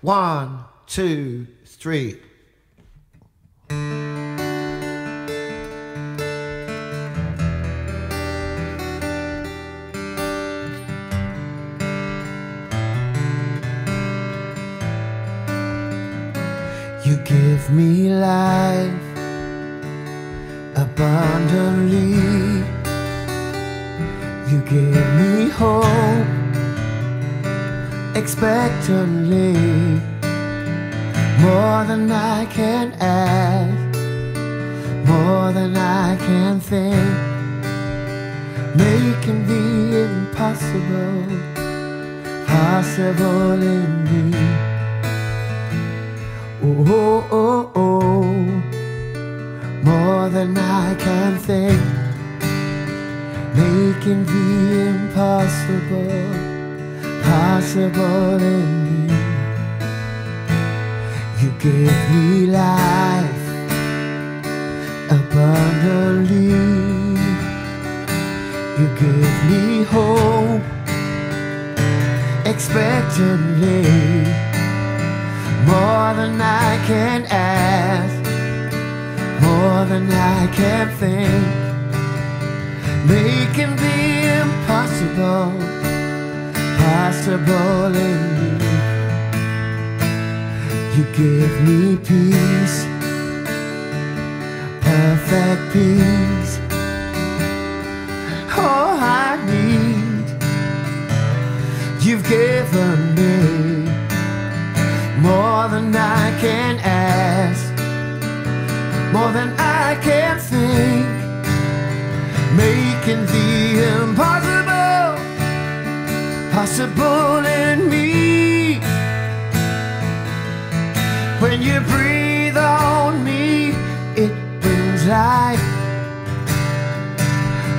One, two, three. You give me life abundantly. You give me hope expectantly. More than I can ask, more than I can think. Making the impossible possible in me. Oh, oh, oh, oh, more than I can think, making the impossible possible in me. You give me life abundantly. You give me hope expectantly more than I can ask, more than I can think, making the impossible possible in me. You give me peace, perfect peace. All I need, you've given me more than I can ask, more than I can think, making the impossible possible in me. When you breathe on me, it brings life,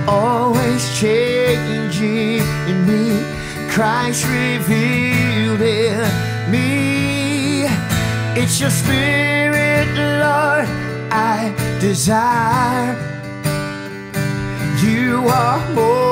always changing in me. Christ revealed in me. It's your spirit, Lord, I desire. You are molding,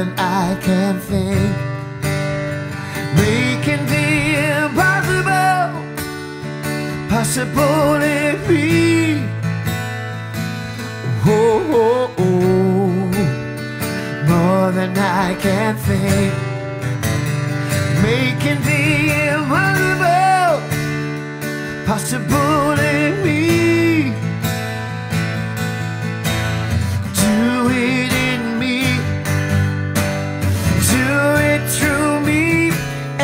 than I can think, making the impossible possible in me. Oh, oh, oh, more than I can think making the impossible possible in me.